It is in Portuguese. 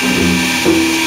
Música